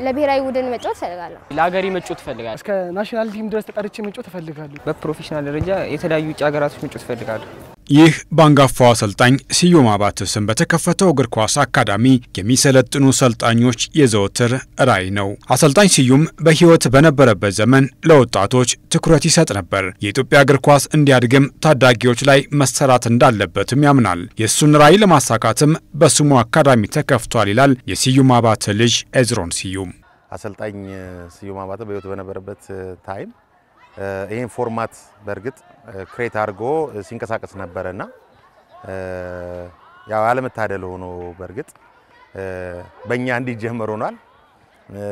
ለብሔራዊ ቡድን መጫወት እፈልጋለሁ። ለሀገሬ መጫወት እፈልጋለሁ። እስከ national team ድረስ ተጠርቼ መጫወት እፈልጋለሁ። በ professional ደረጃ የተለያዩ ውጭ ሀገራቶች መጫወት እፈልጋለሁ። ይህ በአንጋፋው አሰልጣኝ ስዩም አባተ ስም በተከፈተው እግር ኳስ አካዳሚ የሚሰለጥኑ ሰልጣኞች የዘወትር ራዕይ ነው። አሰልጣኝ ስዩም በሕይወት በነበረበት ዘመን ለወጣቶች ትኩረት ይሰጥ ነበር። የኢትዮጵያ እግር ኳስ እንዲያድግም ታዳጊዎች ላይ መሰራት እንዳለበትም ያምናል። የእሱን ራዕይ ለማሳካትም በስሙ አካዳሚ ተከፍቷል ይላል የስዩም አባተ ልጅ ኤዝሮን ስዩም። አሰልጣኝ ስዩም አባተ በሕይወት በነበረበት time ይህን format በእርግጥ create አድርጎ ሲንቀሳቀስ ነበረ እና ያው ያለመታደል ሆኖ በእርግጥ በእኛ እንዲጀመር ሆኗል።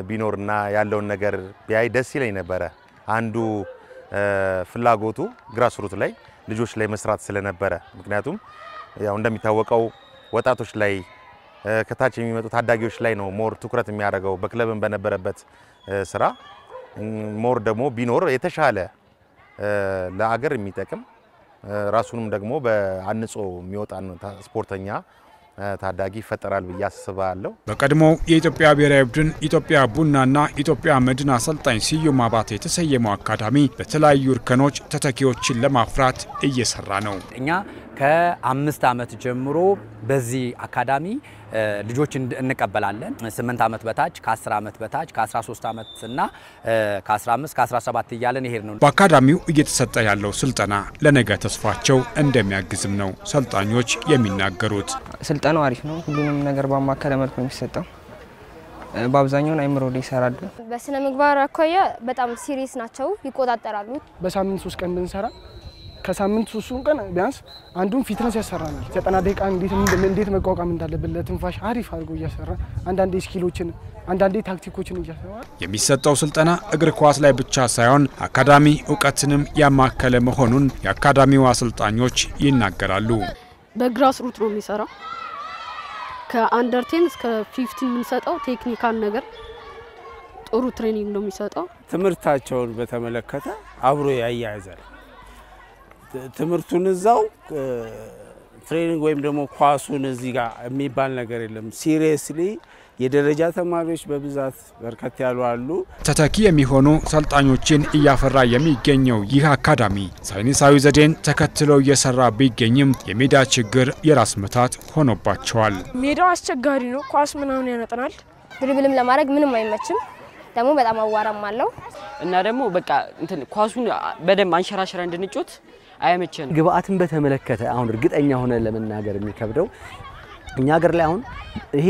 ቢኖርና ያለውን ነገር ቢያይ ደስ ይለኝ ነበረ። አንዱ ፍላጎቱ grassroot ላይ ልጆች ላይ መስራት ስለነበረ ምክንያቱም ያው እንደሚታወቀው ወጣቶች ላይ ከታች የሚመጡ ታዳጊዎች ላይ ነው more ትኩረት የሚያደርገው በክለብም በነበረበት ስራ more ደግሞ ቢኖር የተሻለ ለአገር የሚጠቅም ራሱንም ደግሞ በአንፆ የሚወጣ ስፖርተኛ ታዳጊ ይፈጠራል ብዬ አስባለሁ። በቀድሞው የኢትዮጵያ ብሔራዊ ቡድን ኢትዮጵያ ቡናና ኢትዮጵያ መድን አሰልጣኝ ስዩም አባተ የተሰየመው አካዳሚ በተለያዩ እርከኖች ተተኪዎችን ለማፍራት እየሰራ ነው። እኛ ከአምስት ዓመት ጀምሮ በዚህ አካዳሚ ልጆች እንቀበላለን። ስምንት ዓመት በታች ከ10 ዓመት በታች ከ13 ዓመት እና ከ15 ከ17 እያለን ይሄድ ነው። በአካዳሚው እየተሰጠ ያለው ስልጠና ለነገ ተስፋቸው እንደሚያግዝም ነው ሰልጣኞች የሚናገሩት። ስልጠናው አሪፍ ነው። ሁሉንም ነገር ባማከለ መልኩ ነው የሚሰጠው። በአብዛኛውን አይምሮ ላይ ይሰራሉ። በስነ ምግባር አኳያ በጣም serious ናቸው፣ ይቆጣጠራሉ። በሳምንት ሶስት ቀን ብንሰራ ከሳምንት ሶስቱን ቀን ቢያንስ አንዱን fitness ያሰራናል። ዘጠና ደቂቃ እንዴት እንዴት መቋቋም እንዳለብን ለትንፋሽ አሪፍ አድርጎ እያሰራ አንዳንዴ skill ኦችን አንዳንዴ ታክቲኮችን እያሰራ የሚሰጠው ስልጠና እግር ኳስ ላይ ብቻ ሳይሆን አካዳሚ እውቀትንም ያማከለ መሆኑን የአካዳሚው አሰልጣኞች ይናገራሉ። በ grass root ነው የሚሰራው። ከ under ten እስከ fifteen የምንሰጠው technical ነገር ጥሩ training ነው የሚሰጠው። ትምህርታቸውን በተመለከተ አብሮ ያያይዛል። ትምህርቱን እዛው ትሬኒንግ ወይም ደግሞ ኳሱን እዚህ ጋር የሚባል ነገር የለም። seriously የደረጃ ተማሪዎች በብዛት በርከት ያሉ አሉ። ተተኪ የሚሆኑ ሰልጣኞችን እያፈራ የሚገኘው ይህ አካዳሚ ሳይንሳዊ ዘዴን ተከትሎ እየሰራ ቢገኝም የሜዳ ችግር የራስ ምታት ሆኖባቸዋል። ሜዳው አስቸጋሪ ነው። ኳስ ምናምን ያነጠናል። ድሪብልም ለማድረግ ምንም አይመችም። ደግሞ በጣም አዋራም አለው እና ደግሞ በቃ እንትን ኳሱን በደንብ አንሸራሸራ እንድንጮት አይመቸንም። ግብአትን በተመለከተ አሁን እርግጠኛ ሆነ ለመናገር የሚከብደው እኛ ሀገር ላይ አሁን ይሄ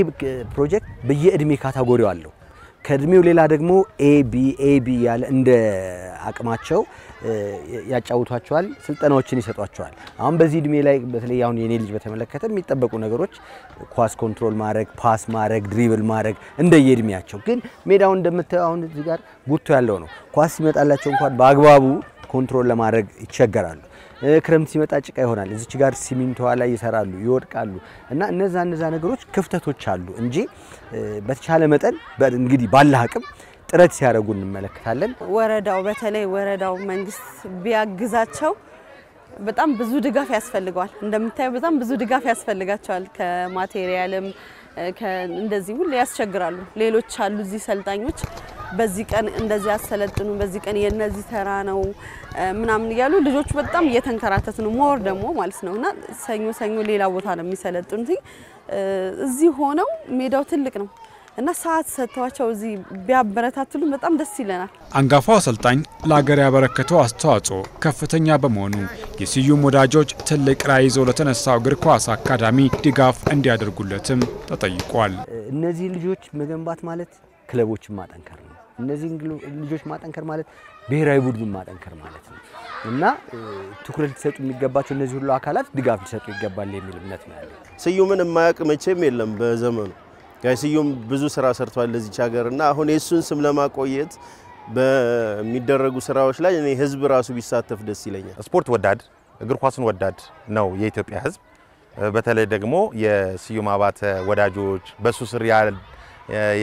ፕሮጀክት በየእድሜ ካታጎሪው አለው። ከእድሜው ሌላ ደግሞ ኤቢ ኤቢ ያለ እንደ አቅማቸው ያጫውቷቸዋል፣ ስልጠናዎችን ይሰጧቸዋል። አሁን በዚህ እድሜ ላይ በተለይ አሁን የኔ ልጅ በተመለከተ የሚጠበቁ ነገሮች ኳስ control ማድረግ፣ pass ማድረግ፣ dribble ማድረግ እንደየእድሜያቸው ግን ሜዳውን እንደምታየው አሁን እዚህ ጋር ጉቶ ያለው ነው። ኳስ ሲመጣላቸው እንኳን በአግባቡ control ለማድረግ ይቸገራሉ። ክረምት ሲመጣ ጭቃ ይሆናል። እዚች ጋር ሲሚንቶዋ ላይ ይሰራሉ፣ ይወድቃሉ እና እነዛ እነዛ ነገሮች ክፍተቶች አሉ እንጂ በተቻለ መጠን እንግዲህ ባለ አቅም ጥረት ሲያደርጉ እንመለከታለን። ወረዳው በተለይ ወረዳው መንግስት ቢያግዛቸው በጣም ብዙ ድጋፍ ያስፈልገዋል። እንደምታየው በጣም ብዙ ድጋፍ ያስፈልጋቸዋል። ከ material ም እንደዚህ ሁሉ ያስቸግራሉ። ሌሎች አሉ እዚህ ሰልጣኞች በዚህ ቀን እንደዚህ ያሰለጥኑ፣ በዚህ ቀን የነዚህ ተራ ነው ምናምን እያሉ ልጆቹ በጣም እየተንከራተቱ ነው። more ደግሞ ማለት ነው እና ሰኞ ሰኞ ሌላ ቦታ ነው የሚሰለጥኑት። እዚህ ሆነው ሜዳው ትልቅ ነው እና ሰዓት ሰጥተዋቸው እዚህ ቢያበረታቱልን በጣም ደስ ይለናል። አንጋፋው አሰልጣኝ ለሀገር ያበረከተው አስተዋጽኦ ከፍተኛ በመሆኑ የስዩም ወዳጆች ትልቅ ራዕይ ይዘው ለተነሳው እግር ኳስ አካዳሚ ድጋፍ እንዲያደርጉለትም ተጠይቋል። እነዚህ ልጆች መገንባት ማለት ክለቦችን ማጠንከር ነው። እነዚህን ልጆች ማጠንከር ማለት ብሔራዊ ቡድኑን ማጠንከር ማለት ነው እና ትኩረት ሊሰጡ የሚገባቸው እነዚህ ሁሉ አካላት ድጋፍ ሊሰጡ ይገባል የሚል እምነት ነው ያለው። ስዩምን የማያውቅ መቼም የለም በዘመኑ ጋሽ ስዩም ብዙ ስራ ሰርቷል ለዚች ሀገር እና አሁን የእሱን ስም ለማቆየት በሚደረጉ ስራዎች ላይ እኔ ህዝብ ራሱ ቢሳተፍ ደስ ይለኛል። ስፖርት ወዳድ እግር ኳስን ወዳድ ነው የኢትዮጵያ ህዝብ። በተለይ ደግሞ የስዩም አባተ ወዳጆች በሱ ስር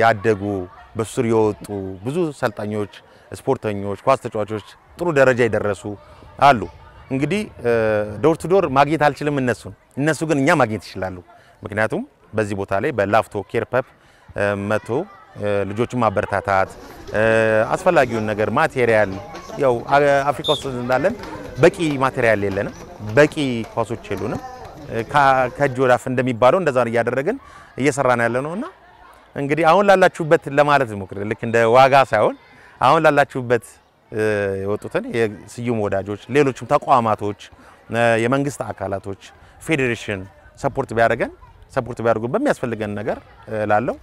ያደጉ በሱ የወጡ ብዙ ሰልጣኞች፣ ስፖርተኞች፣ ኳስ ተጫዋቾች ጥሩ ደረጃ የደረሱ አሉ። እንግዲህ door to door ማግኘት አልችልም እነሱን፣ እነሱ ግን እኛ ማግኘት ይችላሉ። ምክንያቱም በዚህ ቦታ ላይ በላፍቶ ኬር መቶ ልጆችን ማበረታታት አስፈላጊውን ነገር material ያው አፍሪካ ውስጥ እንዳለን በቂ material የለንም፣ በቂ ኳሶች የሉንም። ከእጅ ወደ አፍ እንደሚባለው እንደዛ እያደረግን እየሰራን ያለ ነው እና እንግዲህ አሁን ላላችሁበት ለማለት ሞክር ልክ እንደ ዋጋ ሳይሆን አሁን ላላችሁበት የወጡትን የስዩም ወዳጆች፣ ሌሎችም ተቋማቶች፣ የመንግስት አካላቶች፣ ፌዴሬሽን support ቢያደርገን support ቢያደርጉ በሚያስፈልገን ነገር ላለው